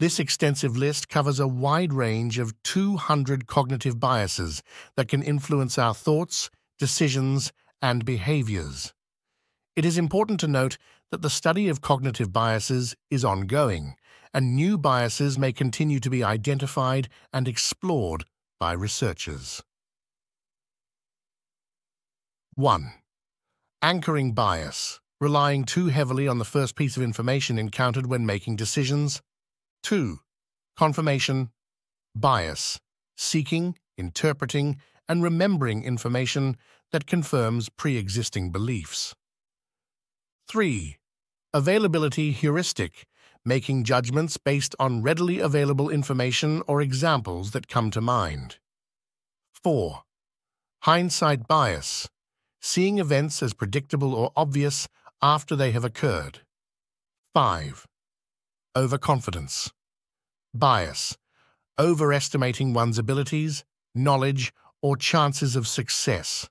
This extensive list covers a wide range of 200 cognitive biases that can influence our thoughts, decisions, and behaviors. It is important to note that the study of cognitive biases is ongoing, and new biases may continue to be identified and explored by researchers. 1. Anchoring bias, relying too heavily on the first piece of information encountered when making decisions. 2. Confirmation, bias, seeking, interpreting, and remembering information that confirms pre-existing beliefs. 3. Availability heuristic, making judgments based on readily available information or examples that come to mind. 4. Hindsight bias, seeing events as predictable or obvious after they have occurred. 5. Overconfidence. Bias. Overestimating one's abilities, knowledge, or chances of success.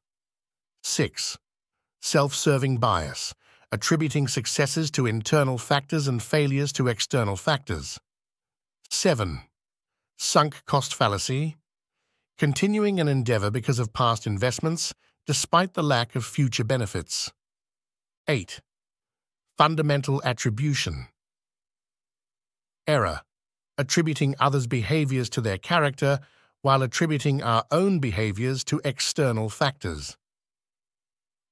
6. Self-serving bias. Attributing successes to internal factors and failures to external factors. 7. Sunk cost fallacy. Continuing an endeavor because of past investments, despite the lack of future benefits. 8. Fundamental attribution. Error. Attributing others' behaviors to their character while attributing our own behaviors to external factors.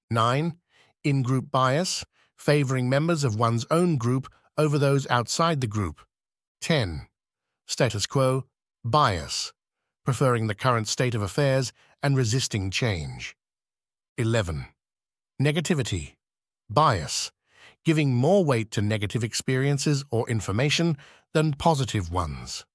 9. In-group bias, favoring members of one's own group over those outside the group. 10. Status quo, bias, preferring the current state of affairs and resisting change. 11. Negativity, bias, giving more weight to negative experiences or information than positive ones.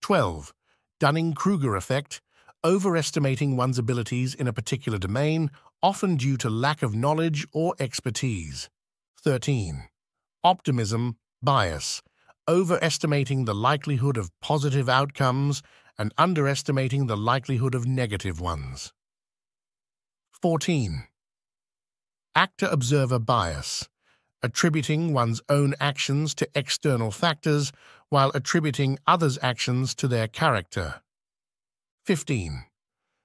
12. Dunning-Kruger effect, overestimating one's abilities in a particular domain, often due to lack of knowledge or expertise. 13. Optimism bias, overestimating the likelihood of positive outcomes and underestimating the likelihood of negative ones. 14. Actor-observer bias, attributing one's own actions to external factors while attributing others' actions to their character. 15.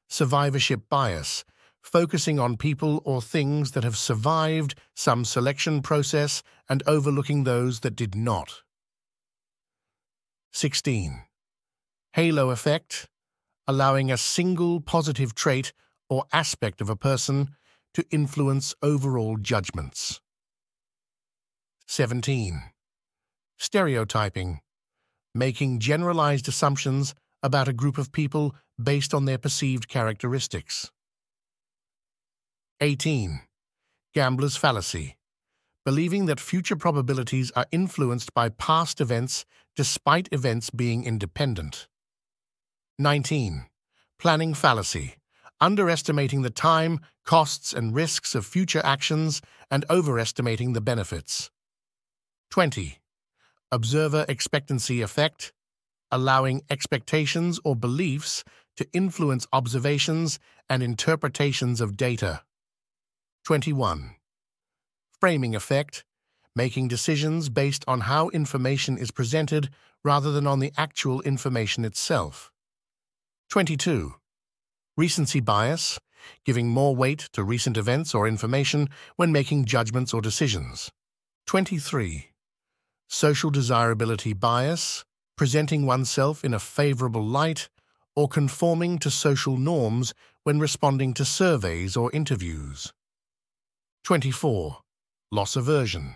Survivorship bias, focusing on people or things that have survived some selection process and overlooking those that did not. 16. Halo effect, allowing a single positive trait or aspect of a person to influence overall judgments. 17. Stereotyping, making generalized assumptions about a group of people based on their perceived characteristics. 18. Gambler's fallacy, believing that future probabilities are influenced by past events despite events being independent. 19. Planning fallacy, underestimating the time, costs, and risks of future actions and overestimating the benefits. 20. Observer expectancy effect, allowing expectations or beliefs to influence observations and interpretations of data. 21. Framing effect, making decisions based on how information is presented rather than on the actual information itself. 22 recency bias, giving more weight to recent events or information when making judgments or decisions. 23. Social desirability bias, presenting oneself in a favorable light or conforming to social norms when responding to surveys or interviews. 24. Loss aversion,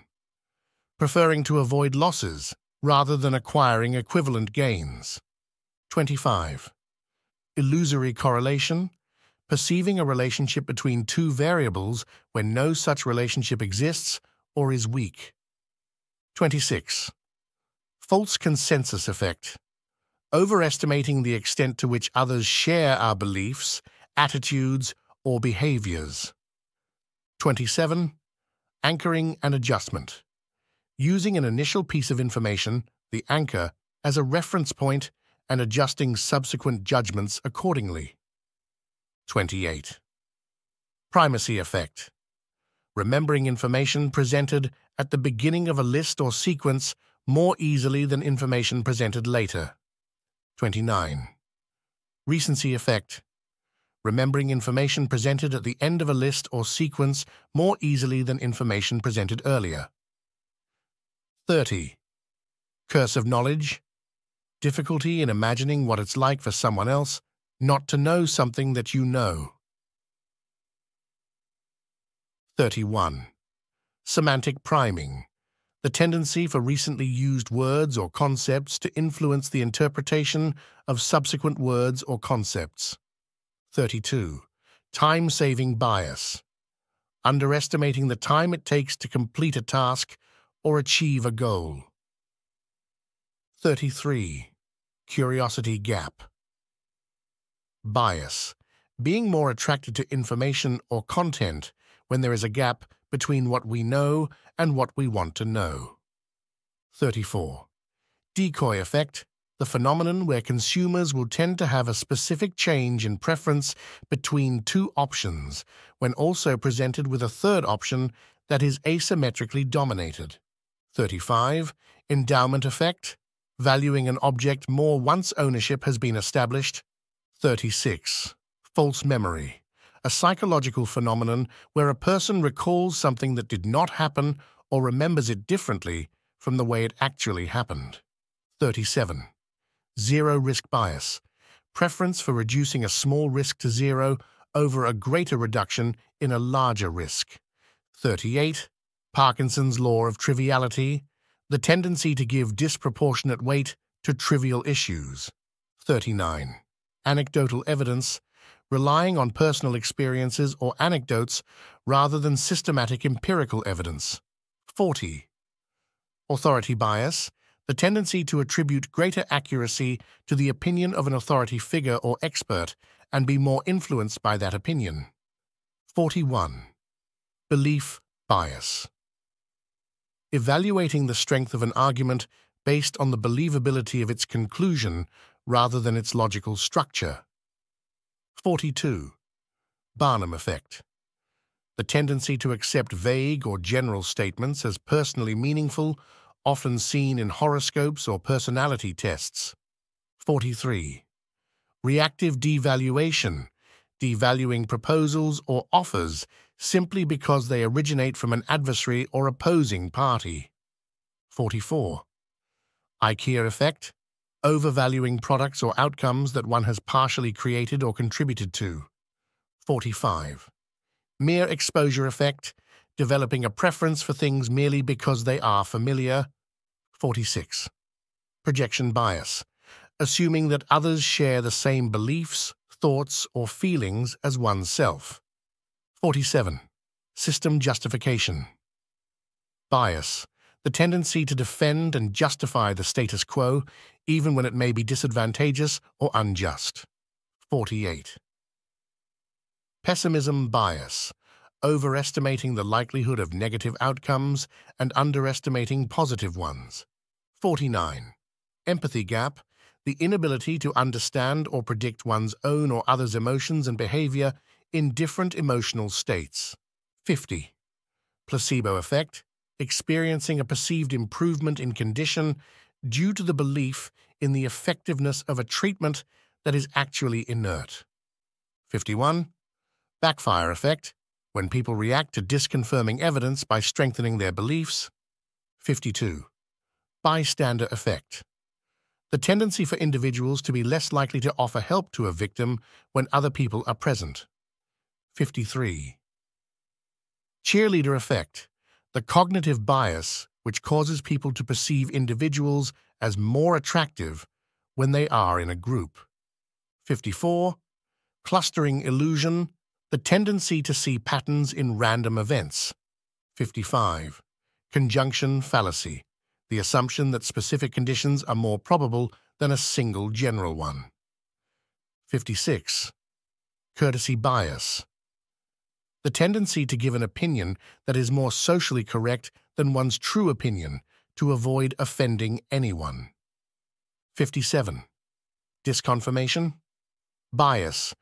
preferring to avoid losses rather than acquiring equivalent gains. 25 illusory correlation, perceiving a relationship between two variables when no such relationship exists or is weak. 26. False consensus effect, overestimating the extent to which others share our beliefs, attitudes, or behaviors. 27. Anchoring and adjustment, using an initial piece of information, the anchor, as a reference point and adjusting subsequent judgments accordingly. 28. Primacy effect. Remembering information presented at the beginning of a list or sequence more easily than information presented later. 29. Recency effect. Remembering information presented at the end of a list or sequence more easily than information presented earlier. 30. Curse of knowledge. Difficulty in imagining what it's like for someone else not to know something that you know. 31. Semantic priming. The tendency for recently used words or concepts to influence the interpretation of subsequent words or concepts. 32. Time-saving bias. Underestimating the time it takes to complete a task or achieve a goal. 33. Curiosity gap. Bias. Being more attracted to information or content when there is a gap between what we know and what we want to know. 34. Decoy effect, the phenomenon where consumers will tend to have a specific change in preference between two options when also presented with a third option that is asymmetrically dominated. 35. Endowment effect, valuing an object more once ownership has been established. 36. False memory, a psychological phenomenon where a person recalls something that did not happen or remembers it differently from the way it actually happened. 37. Zero risk bias, preference for reducing a small risk to zero over a greater reduction in a larger risk. 38. Parkinson's law of triviality, the tendency to give disproportionate weight to trivial issues. 39. Anecdotal evidence, relying on personal experiences or anecdotes rather than systematic empirical evidence. 40. Authority bias, the tendency to attribute greater accuracy to the opinion of an authority figure or expert and be more influenced by that opinion. 41. Belief bias. Evaluating the strength of an argument based on the believability of its conclusion rather than its logical structure. 42. Barnum effect. The tendency to accept vague or general statements as personally meaningful, often seen in horoscopes or personality tests. 43. Reactive devaluation, devaluing proposals or offers simply because they originate from an adversary or opposing party. 44. IKEA effect, overvaluing products or outcomes that one has partially created or contributed to. 45. Mere exposure effect, developing a preference for things merely because they are familiar. 46. Projection bias, assuming that others share the same beliefs, thoughts, or feelings as oneself. 47. System justification. Bias, the tendency to defend and justify the status quo, even when it may be disadvantageous or unjust. 48. Pessimism bias, overestimating the likelihood of negative outcomes and underestimating positive ones. 49. Empathy gap, the inability to understand or predict one's own or others' emotions and behavior in different emotional states. 50. Placebo effect, experiencing a perceived improvement in condition due to the belief in the effectiveness of a treatment that is actually inert. 51. Backfire effect, when people react to disconfirming evidence by strengthening their beliefs. 52. Bystander effect, the tendency for individuals to be less likely to offer help to a victim when other people are present. 53. Cheerleader effect, the cognitive bias which causes people to perceive individuals as more attractive when they are in a group. 54. Clustering illusion, the tendency to see patterns in random events. 55. Conjunction fallacy, the assumption that specific conditions are more probable than a single general one. 56. Courtesy bias, the tendency to give an opinion that is more socially correct than one's true opinion to avoid offending anyone. 57. Disconfirmation. Bias,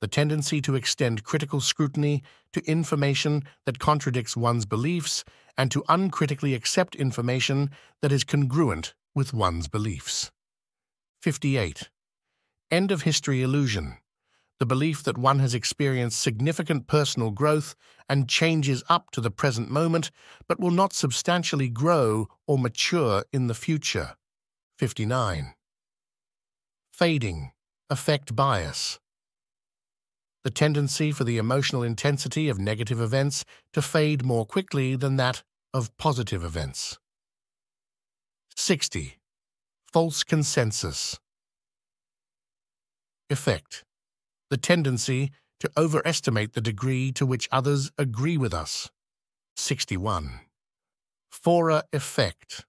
the tendency to extend critical scrutiny to information that contradicts one's beliefs and to uncritically accept information that is congruent with one's beliefs. 58. End of history illusion. The belief that one has experienced significant personal growth and changes up to the present moment, but will not substantially grow or mature in the future. 59. Fading. Affect bias. The tendency for the emotional intensity of negative events to fade more quickly than that of positive events. 60. False consensus. Effect. The tendency to overestimate the degree to which others agree with us. 61. Forer effect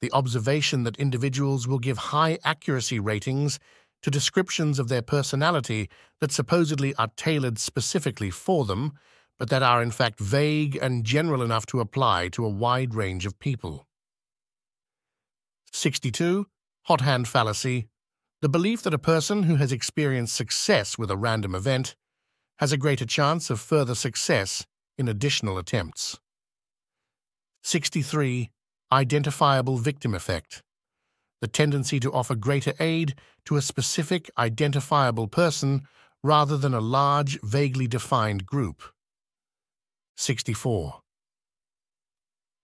the observation that individuals will give high accuracy ratings to descriptions of their personality that supposedly are tailored specifically for them, but that are in fact vague and general enough to apply to a wide range of people. 62. Hot hand fallacy. The belief that a person who has experienced success with a random event has a greater chance of further success in additional attempts. 63 identifiable victim effect, the tendency to offer greater aid to a specific identifiable person rather than a large, vaguely defined group. 64.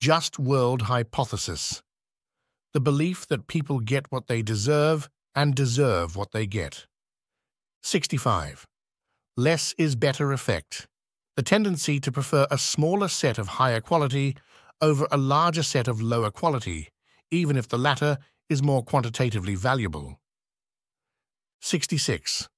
Just world hypothesis, the belief that people get what they deserve and deserve what they get. 65. Less is better effect, the tendency to prefer a smaller set of higher quality over a larger set of lower quality, even if the latter is more quantitatively valuable. 66.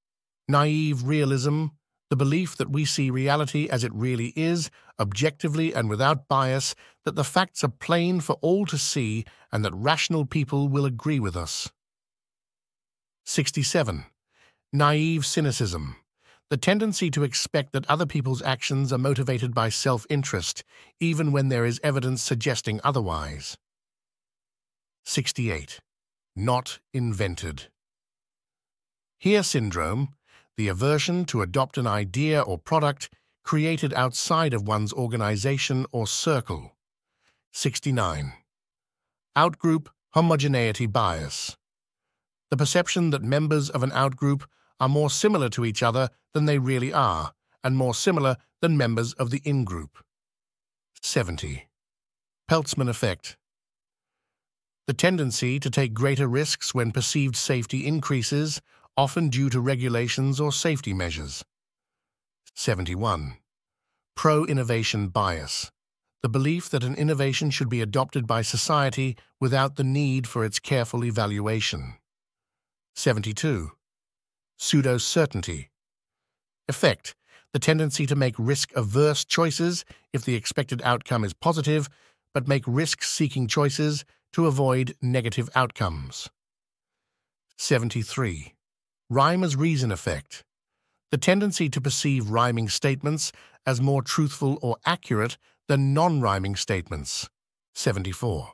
Naive realism, the belief that we see reality as it really is, objectively and without bias, that the facts are plain for all to see and that rational people will agree with us. 67. Naive cynicism, the tendency to expect that other people's actions are motivated by self-interest, even when there is evidence suggesting otherwise. 68. Not invented. Here syndrome, the aversion to adopt an idea or product created outside of one's organization or circle. 69. Outgroup homogeneity bias. The perception that members of an outgroup are more similar to each other than they really are, and more similar than members of the in-group. 70. Peltzman effect. The tendency to take greater risks when perceived safety increases, often due to regulations or safety measures. 71. Pro-innovation bias. The belief that an innovation should be adopted by society without the need for its careful evaluation. 72 pseudo-certainty. Effect, the tendency to make risk-averse choices if the expected outcome is positive, but make risk-seeking choices to avoid negative outcomes. 73. Rhyme as reason effect. The tendency to perceive rhyming statements as more truthful or accurate than non-rhyming statements. 74.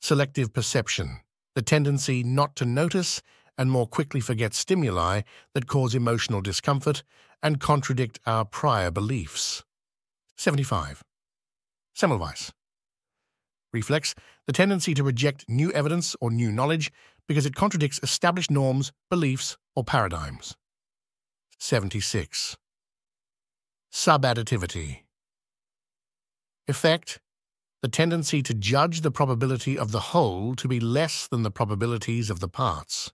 Selective perception. The tendency not to notice and more quickly forget stimuli that cause emotional discomfort and contradict our prior beliefs. 75. Semmelweis. Reflex, the tendency to reject new evidence or new knowledge because it contradicts established norms, beliefs, or paradigms. 76. Subadditivity. Effect, the tendency to judge the probability of the whole to be less than the probabilities of the parts.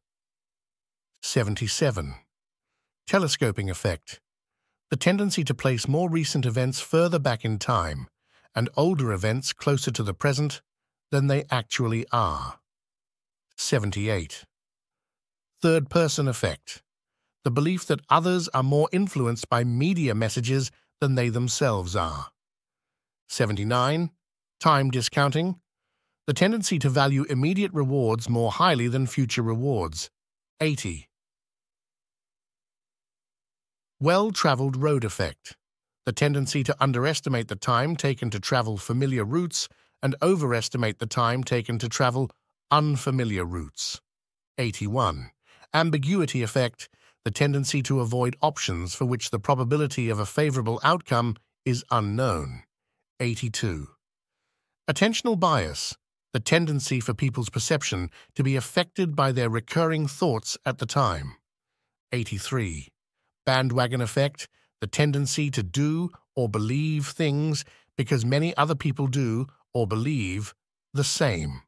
77. Telescoping effect. The tendency to place more recent events further back in time and older events closer to the present than they actually are. 78. Third-person effect. The belief that others are more influenced by media messages than they themselves are. 79. Time discounting. The tendency to value immediate rewards more highly than future rewards. 80. Well-traveled road effect. The tendency to underestimate the time taken to travel familiar routes and overestimate the time taken to travel unfamiliar routes. 81. Ambiguity effect. The tendency to avoid options for which the probability of a favorable outcome is unknown. 82. Attentional bias, the tendency for people's perception to be affected by their recurring thoughts at the time. 83. Bandwagon effect, the tendency to do or believe things because many other people do or believe the same.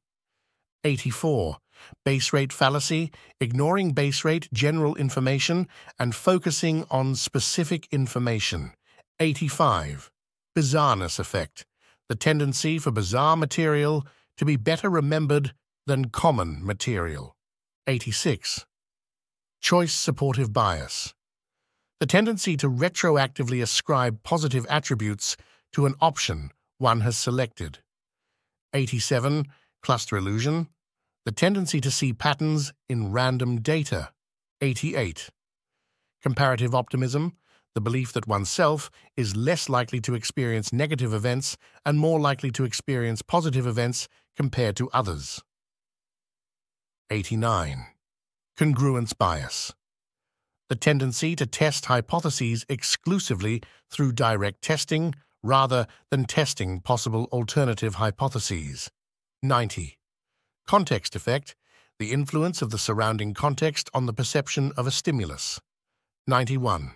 84. Base rate fallacy, ignoring base rate general information and focusing on specific information. 85. Bizarreness effect, the tendency for bizarre material to be better remembered than common material. 86. Choice supportive bias, the tendency to retroactively ascribe positive attributes to an option one has selected. 87. Cluster illusion, the tendency to see patterns in random data. 88. Comparative optimism, the belief that oneself is less likely to experience negative events and more likely to experience positive events compared to others. 89. Congruence bias. The tendency to test hypotheses exclusively through direct testing rather than testing possible alternative hypotheses. 90. Context effect, the influence of the surrounding context on the perception of a stimulus. 91.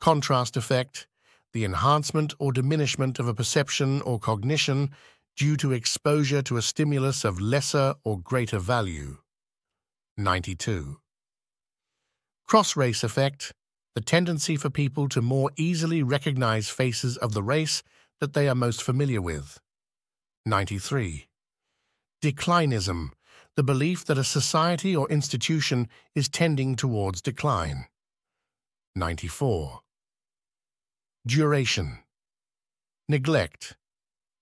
Contrast effect, the enhancement or diminishment of a perception or cognition due to exposure to a stimulus of lesser or greater value. 92. Cross-race effect, the tendency for people to more easily recognize faces of the race that they are most familiar with. 93. Declinism, the belief that a society or institution is tending towards decline. 94. Duration. Neglect.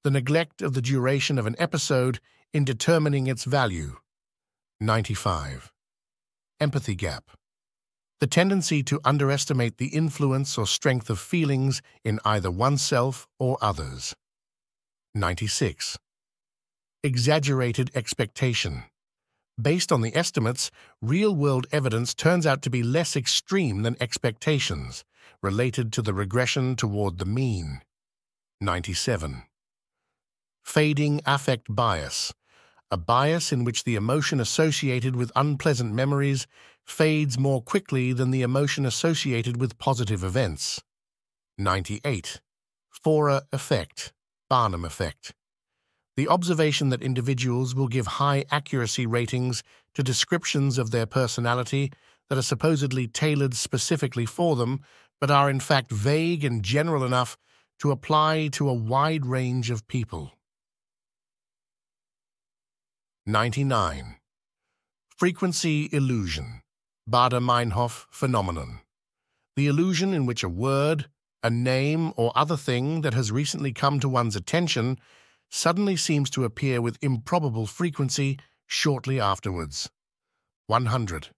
The neglect of the duration of an episode in determining its value. 95. Empathy gap. The tendency to underestimate the influence or strength of feelings in either oneself or others. 96. Exaggerated expectation. Based on the estimates, real-world evidence turns out to be less extreme than expectations, related to the regression toward the mean. 97. Fading affect bias, a bias in which the emotion associated with unpleasant memories fades more quickly than the emotion associated with positive events. 98. Forer effect, Barnum effect. The observation that individuals will give high accuracy ratings to descriptions of their personality that are supposedly tailored specifically for them, but are in fact vague and general enough to apply to a wide range of people. 99. Frequency illusion, Baader-Meinhof phenomenon. The illusion in which a word, a name, or other thing that has recently come to one's attention suddenly seems to appear with improbable frequency shortly afterwards. 100.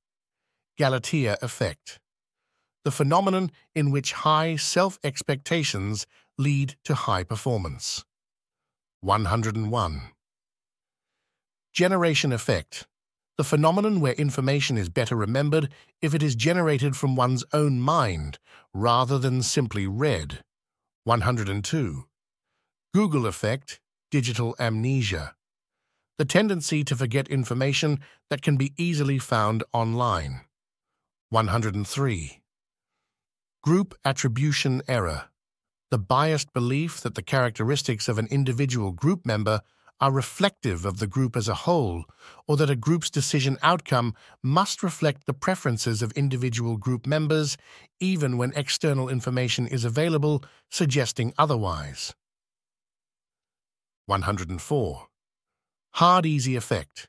Galatea effect. The phenomenon in which high self-expectations lead to high performance. 101. Generation effect. The phenomenon where information is better remembered if it is generated from one's own mind rather than simply read. 102. Google effect, digital amnesia. The tendency to forget information that can be easily found online. 103. Group attribution error. The biased belief that the characteristics of an individual group member are reflective of the group as a whole, or that a group's decision outcome must reflect the preferences of individual group members, even when external information is available suggesting otherwise. 104. Hard-easy effect.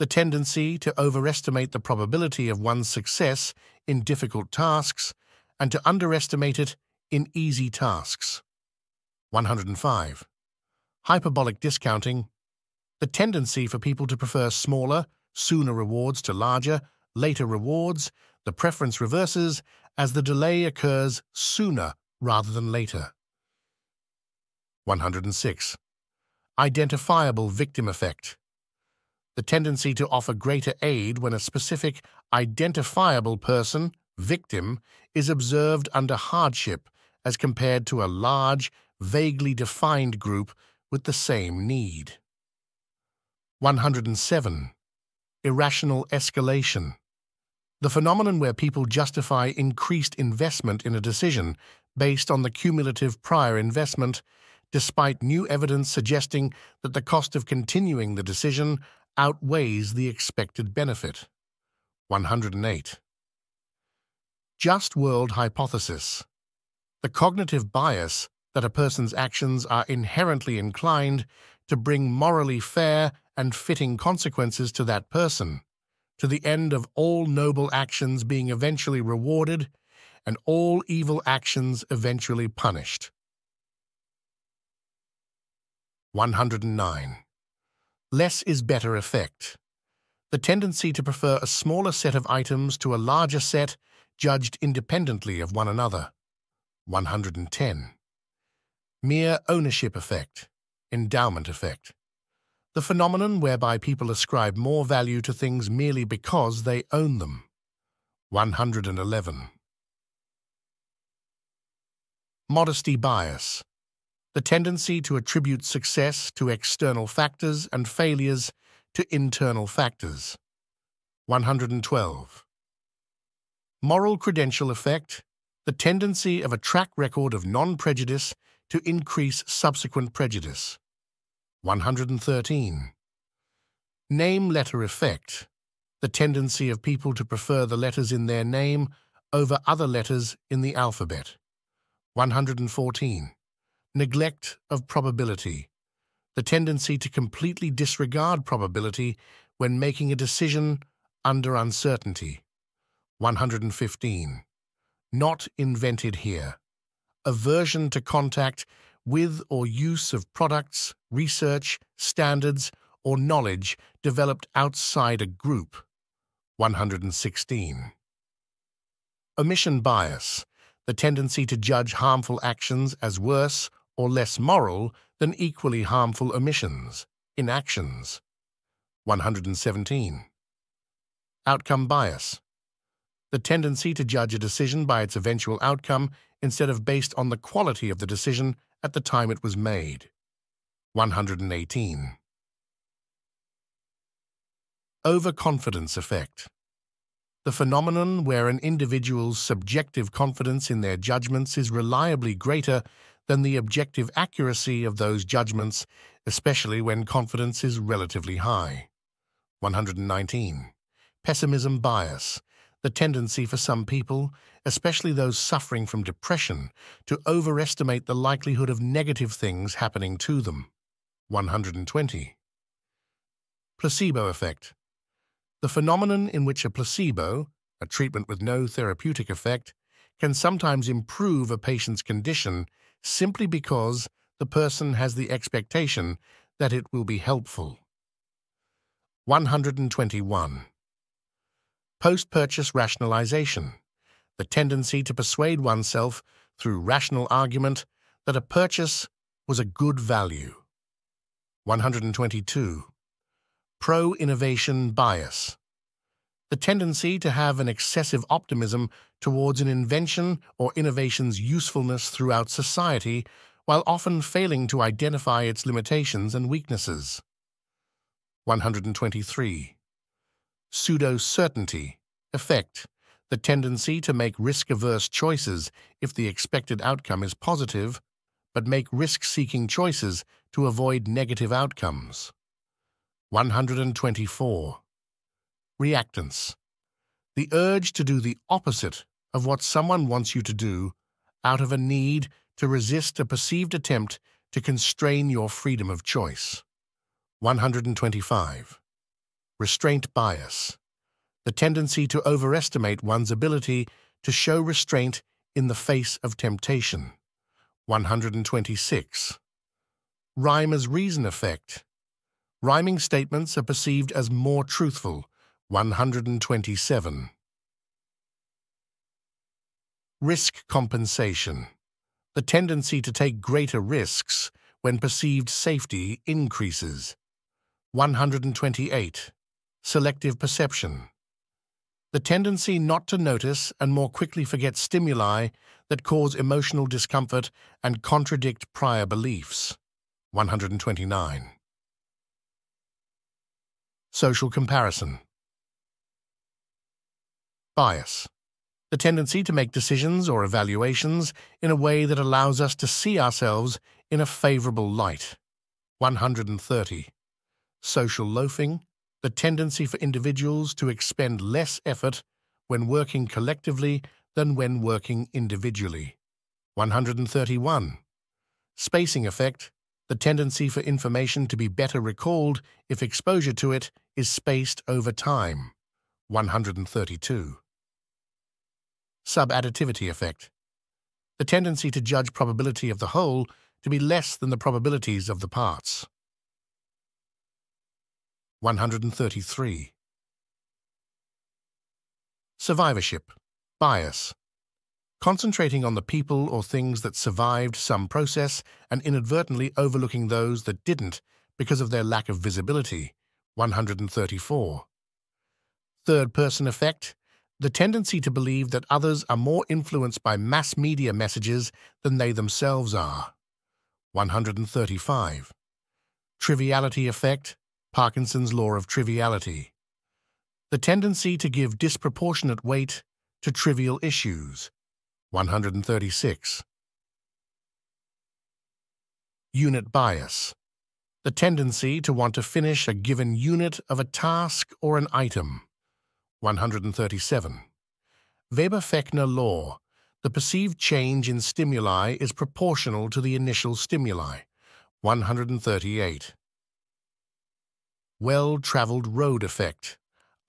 The tendency to overestimate the probability of one's success in difficult tasks and to underestimate it in easy tasks. 105 hyperbolic discounting, the tendency for people to prefer smaller, sooner rewards to larger, later rewards, the preference reverses as the delay occurs sooner rather than later. 106. Identifiable victim effect. The tendency to offer greater aid when a specific identifiable person, victim, is observed under hardship as compared to a large, vaguely defined group with the same need. 107. Irrational escalation. The phenomenon where people justify increased investment in a decision based on the cumulative prior investment, despite new evidence suggesting that the cost of continuing the decision outweighs the expected benefit. 108. Just world hypothesis. The cognitive bias that a person's actions are inherently inclined to bring morally fair and fitting consequences to that person, to the end of all noble actions being eventually rewarded and all evil actions eventually punished. 109. Less is better effect. The tendency to prefer a smaller set of items to a larger set judged independently of one another. 110. Mere ownership effect, endowment effect. The phenomenon whereby people ascribe more value to things merely because they own them. 111. Modesty bias. The tendency to attribute success to external factors and failures to internal factors. 112. Moral credential effect. The tendency of a track record of non-prejudice to increase subsequent prejudice. 113. Name letter effect. The tendency of people to prefer the letters in their name over other letters in the alphabet. 114. Neglect of probability. The tendency to completely disregard probability when making a decision under uncertainty. 115. Not invented here aversion to contact with or use of products, research, standards, or knowledge developed outside a group. 116. Omission bias, the tendency to judge harmful actions as worse or less moral than equally harmful omissions, inactions. 117. Outcome bias, the tendency to judge a decision by its eventual outcome instead of based on the quality of the decision at the time it was made. 118. Overconfidence effect. The phenomenon where an individual's subjective confidence in their judgments is reliably greater than the objective accuracy of those judgments, especially when confidence is relatively high. 119. Pessimism bias the tendency for some people, especially those suffering from depression, to overestimate the likelihood of negative things happening to them. 120. Placebo effect. The phenomenon in which a placebo, a treatment with no therapeutic effect, can sometimes improve a patient's condition simply because the person has the expectation that it will be helpful. 121. Post-purchase rationalization, the tendency to persuade oneself through rational argument that a purchase was a good value. 122. Pro-innovation bias, the tendency to have an excessive optimism towards an invention or innovation's usefulness throughout society while often failing to identify its limitations and weaknesses. 123 pseudo-certainty, effect, the tendency to make risk-averse choices if the expected outcome is positive, but make risk-seeking choices to avoid negative outcomes. 124. Reactance. The urge to do the opposite of what someone wants you to do out of a need to resist a perceived attempt to constrain your freedom of choice. 125 restraint bias, the tendency to overestimate one's ability to show restraint in the face of temptation. 126. Rhyme as reason effect. Rhyming statements are perceived as more truthful. 127. Risk compensation. The tendency to take greater risks when perceived safety increases. 128. Selective perception. the tendency not to notice and more quickly forget stimuli that cause emotional discomfort and contradict prior beliefs. 129. Social comparison. Bias. The tendency to make decisions or evaluations in a way that allows us to see ourselves in a favorable light. 130. Social loafing. The tendency for individuals to expend less effort when working collectively than when working individually. 131. Spacing effect. The tendency for information to be better recalled if exposure to it is spaced over time. 132. Subadditivity effect. The tendency to judge probability of the whole to be less than the probabilities of the parts. 133. Survivorship. Bias. Concentrating on the people or things that survived some process and inadvertently overlooking those that didn't because of their lack of visibility. 134. Third person effect. The tendency to believe that others are more influenced by mass media messages than they themselves are. 135. Triviality effect. Parkinson's law of triviality. The tendency to give disproportionate weight to trivial issues. 136. Unit bias. The tendency to want to finish a given unit of a task or an item. 137. Weber-Fechner law. The perceived change in stimuli is proportional to the initial stimuli. 138. Well-traveled road effect.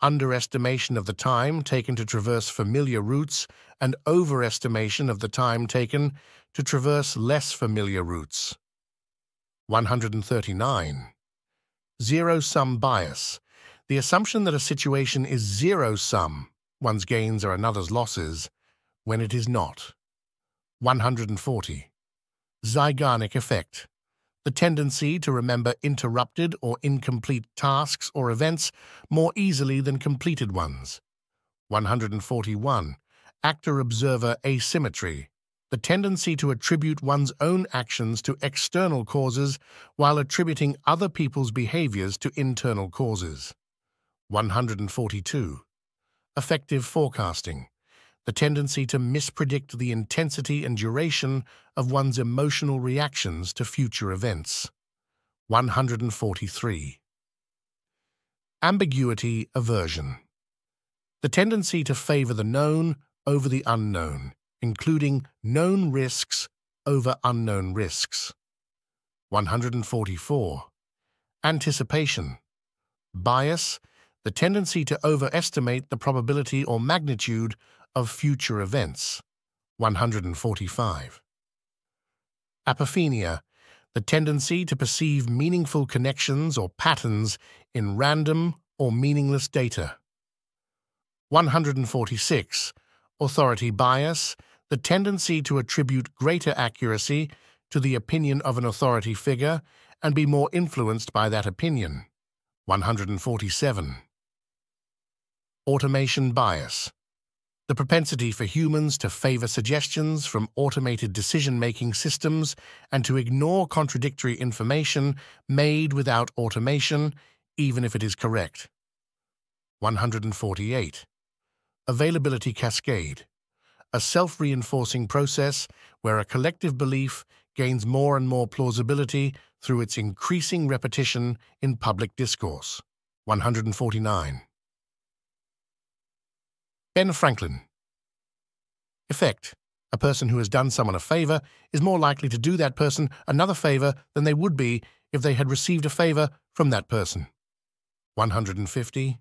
Underestimation of the time taken to traverse familiar routes and overestimation of the time taken to traverse less familiar routes. 139. Zero-sum bias the assumption that a situation is zero-sum, one's gains are another's losses, when it is not. 140. Zeigarnik effect. The tendency to remember interrupted or incomplete tasks or events more easily than completed ones. 141. Actor-observer asymmetry. The tendency to attribute one's own actions to external causes while attributing other people's behaviors to internal causes. 142. Affective forecasting. The tendency to mispredict the intensity and duration of one's emotional reactions to future events. 143. Ambiguity aversion. The tendency to favor the known over the unknown, including known risks over unknown risks. 144. Anticipation. Bias the tendency to overestimate the probability or magnitude of future events. 145. Apophenia, the tendency to perceive meaningful connections or patterns in random or meaningless data. 146. Authority bias, the tendency to attribute greater accuracy to the opinion of an authority figure and be more influenced by that opinion. 147. Automation bias. The propensity for humans to favor suggestions from automated decision-making systems and to ignore contradictory information made without automation, even if it is correct. 148. Availability cascade. A self-reinforcing process where a collective belief gains more and more plausibility through its increasing repetition in public discourse. 149. Ben Franklin. Effect. A person who has done someone a favor is more likely to do that person another favor than they would be if they had received a favor from that person. 150.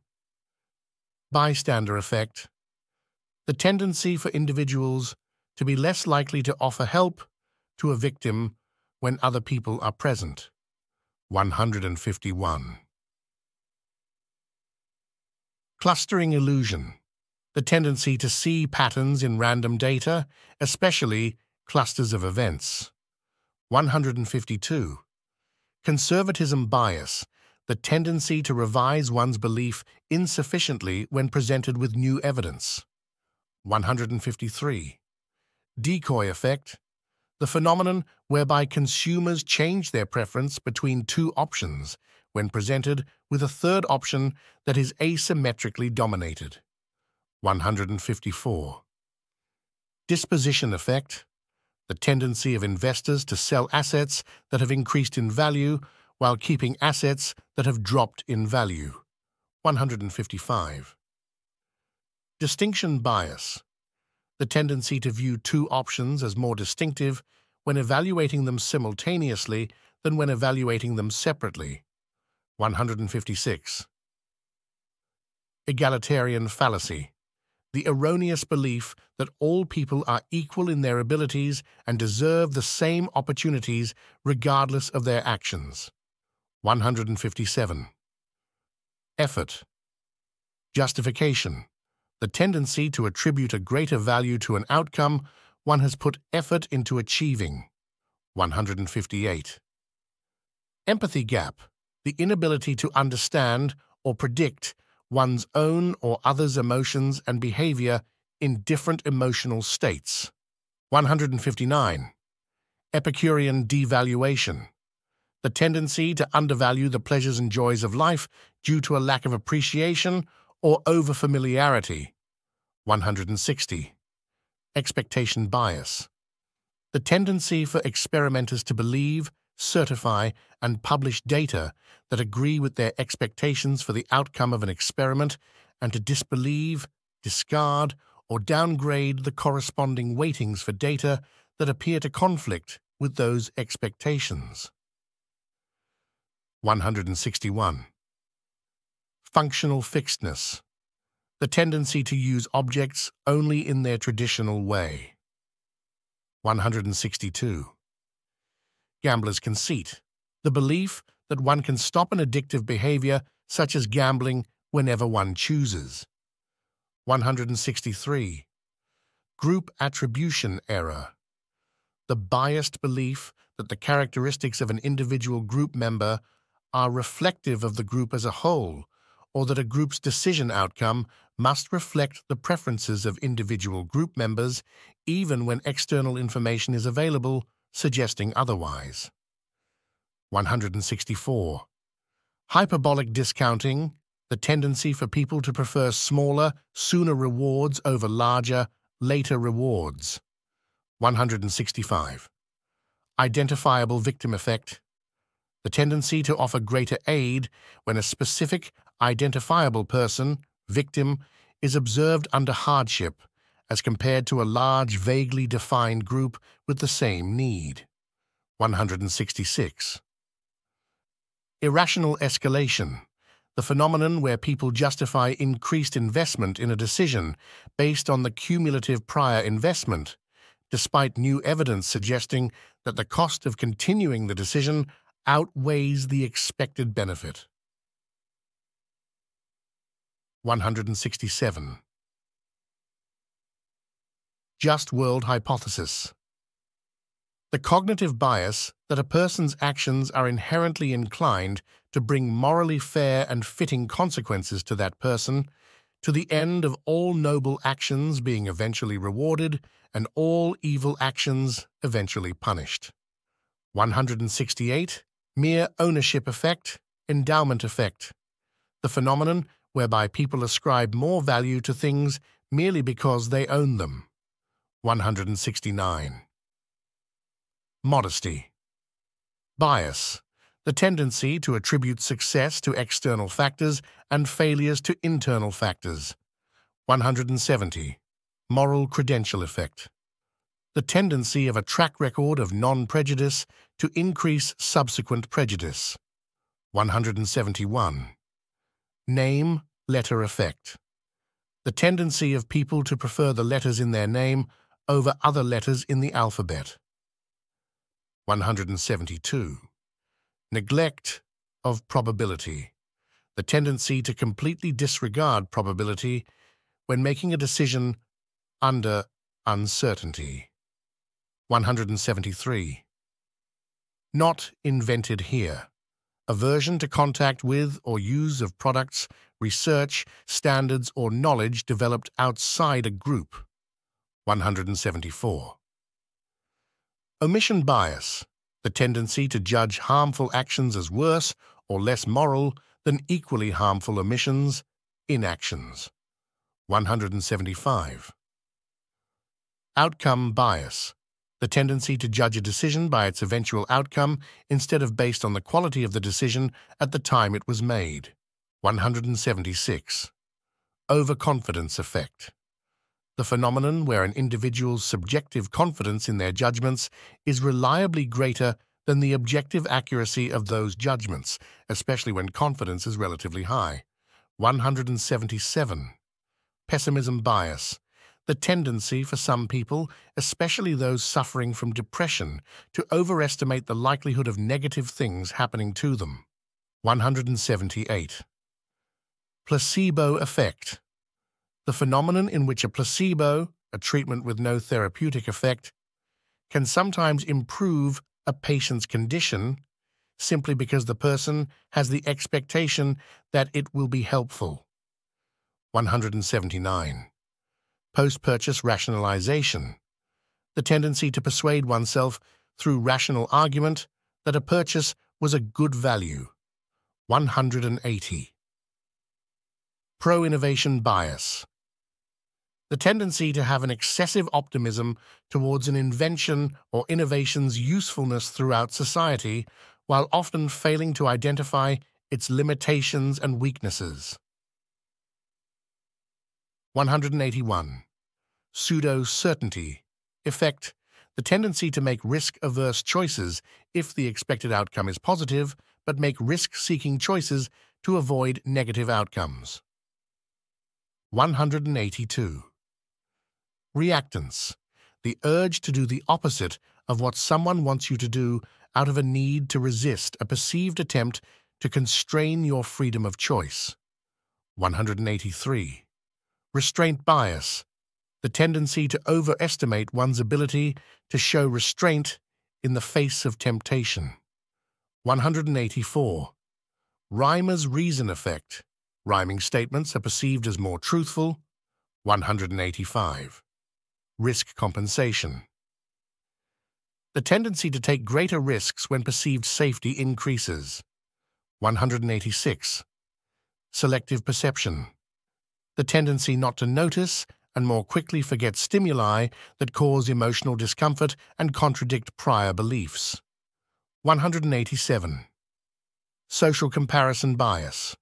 Bystander effect. The tendency for individuals to be less likely to offer help to a victim when other people are present. 151. Clustering illusion the tendency to see patterns in random data, especially clusters of events. 152. Conservatism bias, the tendency to revise one's belief insufficiently when presented with new evidence. 153. Decoy effect, the phenomenon whereby consumers change their preference between two options when presented with a third option that is asymmetrically dominated. 154. Disposition effect, the tendency of investors to sell assets that have increased in value while keeping assets that have dropped in value. 155. Distinction bias, the tendency to view two options as more distinctive when evaluating them simultaneously than when evaluating them separately. 156. Egalitarian fallacy, the erroneous belief that all people are equal in their abilities and deserve the same opportunities regardless of their actions. 157. Effort. Justification. The tendency to attribute a greater value to an outcome one has put effort into achieving. 158. Empathy gap. The inability to understand or predict one's own or others' emotions and behavior in different emotional states. 159. Epicurean devaluation. The tendency to undervalue the pleasures and joys of life due to a lack of appreciation or overfamiliarity. 160. Expectation bias. The tendency for experimenters to believe, certify, and publish data that agree with their expectations for the outcome of an experiment and to disbelieve, discard, or downgrade the corresponding weightings for data that appear to conflict with those expectations. 161. Functional fixedness. The tendency to use objects only in their traditional way. 162. Gambler's conceit. The belief that one can stop an addictive behavior such as gambling whenever one chooses. 163. Group attribution error. The biased belief that the characteristics of an individual group member are reflective of the group as a whole, or that a group's decision outcome must reflect the preferences of individual group members even when external information is available suggesting otherwise. 164. Hyperbolic discounting, the tendency for people to prefer smaller, sooner rewards over larger, later rewards. 165. Identifiable victim effect, the tendency to offer greater aid when a specific, identifiable person, victim, is observed under hardship as compared to a large, vaguely defined group with the same need. 166. Irrational escalation, the phenomenon where people justify increased investment in a decision based on the cumulative prior investment, despite new evidence suggesting that the cost of continuing the decision outweighs the expected benefit. 167. Just world hypothesis. The cognitive bias that a person's actions are inherently inclined to bring morally fair and fitting consequences to that person, to the end of all noble actions being eventually rewarded and all evil actions eventually punished. 168. Mere ownership effect, endowment effect. The phenomenon whereby people ascribe more value to things merely because they own them. 169. Modesty. Bias. The tendency to attribute success to external factors and failures to internal factors. 170. Moral credential effect the tendency of a track record of non-prejudice to increase subsequent prejudice. 171. Name, letter effect. The tendency of people to prefer the letters in their name over other letters in the alphabet. 172. Neglect of probability. The tendency to completely disregard probability when making a decision under uncertainty. 173. Not invented here. aversion to contact with or use of products, research, standards, or knowledge developed outside a group. 174. Omission bias, the tendency to judge harmful actions as worse or less moral than equally harmful omissions, inactions. 175. Outcome bias, the tendency to judge a decision by its eventual outcome instead of based on the quality of the decision at the time it was made. 176. Overconfidence effect. The phenomenon where an individual's subjective confidence in their judgments is reliably greater than the objective accuracy of those judgments, especially when confidence is relatively high. 177. Pessimism bias the tendency for some people, especially those suffering from depression, to overestimate the likelihood of negative things happening to them. 178. Placebo effect. The phenomenon in which a placebo, a treatment with no therapeutic effect, can sometimes improve a patient's condition simply because the person has the expectation that it will be helpful. 179 post-purchase rationalization, the tendency to persuade oneself through rational argument that a purchase was a good value. 180. Pro-innovation bias. The tendency to have an excessive optimism towards an invention or innovation's usefulness throughout society, while often failing to identify its limitations and weaknesses. 181. Pseudo-certainty. Effect. The tendency to make risk-averse choices if the expected outcome is positive, but make risk-seeking choices to avoid negative outcomes. 182. Reactance. The urge to do the opposite of what someone wants you to do out of a need to resist a perceived attempt to constrain your freedom of choice. 183 restraint bias, the tendency to overestimate one's ability to show restraint in the face of temptation. 184. Rhyme as reason effect. Rhyming statements are perceived as more truthful. 185. Risk compensation. The tendency to take greater risks when perceived safety increases. 186. Selective perception the tendency not to notice and more quickly forget stimuli that cause emotional discomfort and contradict prior beliefs. 187. Social comparison bias.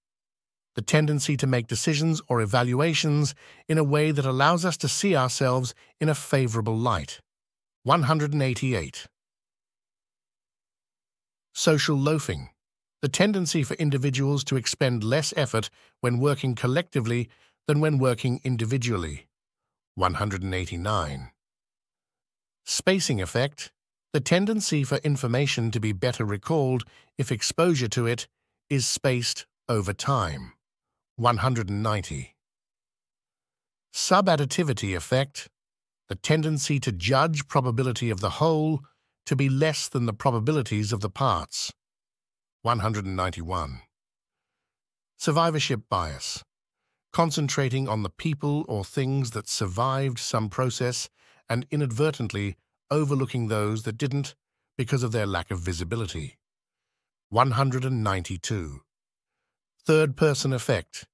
The tendency to make decisions or evaluations in a way that allows us to see ourselves in a favorable light. 188. Social loafing. The tendency for individuals to expend less effort when working collectively than when working individually. 189. Spacing effect, the tendency for information to be better recalled if exposure to it is spaced over time. 190. Subadditivity effect, the tendency to judge probability of the whole to be less than the probabilities of the parts. 191. Survivorship bias, concentrating on the people or things that survived some process and inadvertently overlooking those that didn't because of their lack of visibility. 192. Third-person effect,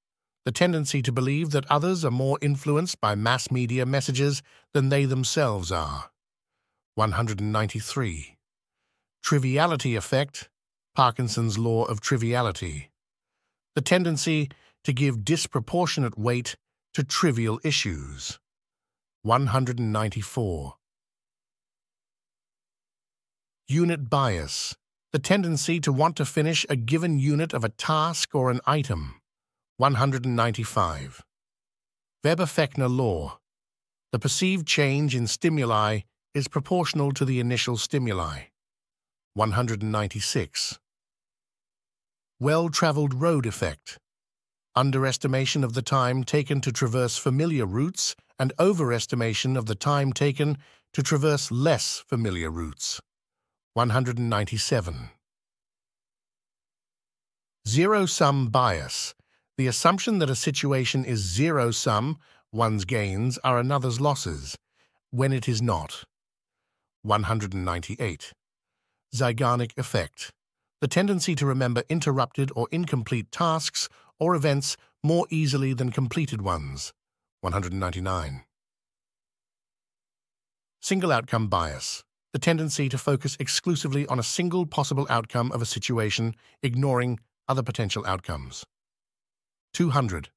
the tendency to believe that others are more influenced by mass media messages than they themselves are. 193. Triviality effect, Parkinson's law of triviality, the tendency to give disproportionate weight to trivial issues. 194. Unit bias, the tendency to want to finish a given unit of a task or an item. 195. Weber-Fechner law, the perceived change in stimuli is proportional to the initial stimuli. 196. Well-traveled road effect, underestimation of the time taken to traverse familiar routes, and overestimation of the time taken to traverse less familiar routes. 197. Zero-sum bias, the assumption that a situation is zero-sum, one's gains are another's losses, when it is not. 198. Zeigarnik effect, the tendency to remember interrupted or incomplete tasks or events more easily than completed ones. 199. Single outcome bias, the tendency to focus exclusively on a single possible outcome of a situation, ignoring other potential outcomes. 200.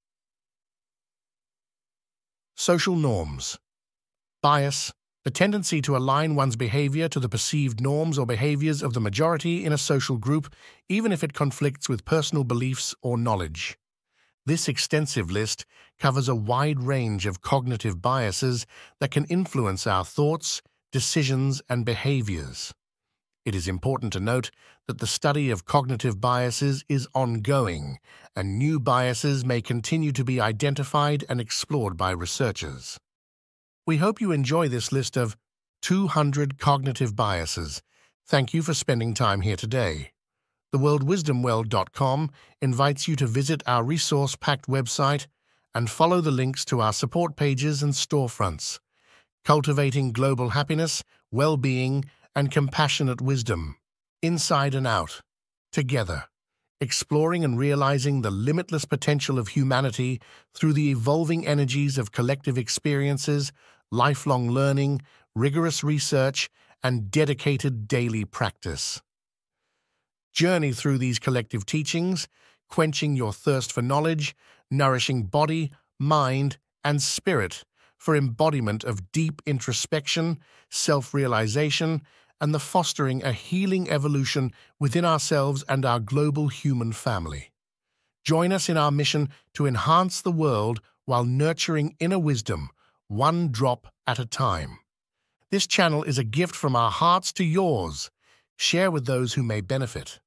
Social norms. Bias, the tendency to align one's behavior to the perceived norms or behaviors of the majority in a social group, even if it conflicts with personal beliefs or knowledge. This extensive list covers a wide range of cognitive biases that can influence our thoughts, decisions, and behaviors. It is important to note that the study of cognitive biases is ongoing, and new biases may continue to be identified and explored by researchers. We hope you enjoy this list of 200 cognitive biases. Thank you for spending time here today. TheWorldWisdomWell.com invites you to visit our resource-packed website and follow the links to our support pages and storefronts. Cultivating global happiness, well-being, and compassionate wisdom, inside and out, together exploring and realizing the limitless potential of humanity through the evolving energies of collective experiences, lifelong learning, rigorous research, and dedicated daily practice. Journey through these collective teachings, quenching your thirst for knowledge, nourishing body, mind, and spirit for embodiment of deep introspection, self-realization, and the fostering a healing evolution within ourselves and our global human family. Join us in our mission to enhance the world while nurturing inner wisdom, one drop at a time. This channel is a gift from our hearts to yours. Share with those who may benefit.